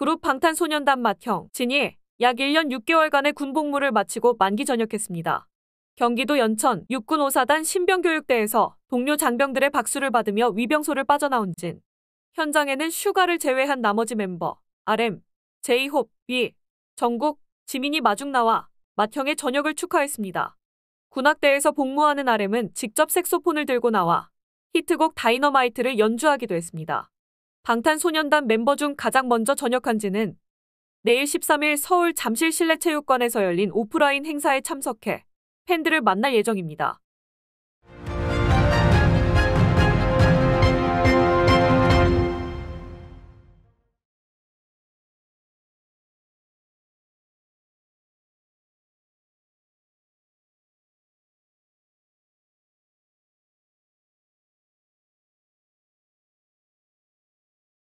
그룹 방탄소년단 맏형 진이 약 1년 6개월간의 군복무를 마치고 만기 전역했습니다. 경기도 연천 육군 오사단 신병교육대에서 동료 장병들의 박수를 받으며 위병소를 빠져나온 진. 현장에는 슈가를 제외한 나머지 멤버 RM, 제이홉, 뷔, 정국, 지민이 마중 나와 맏형의 전역을 축하했습니다. 군악대에서 복무하는 RM은 직접 색소폰을 들고 나와 히트곡 다이너마이트를 연주하기도 했습니다. 방탄소년단 멤버 중 가장 먼저 전역한 지는 내일 13일 서울 잠실 실내체육관에서 열린 오프라인 행사에 참석해 팬들을 만날 예정입니다.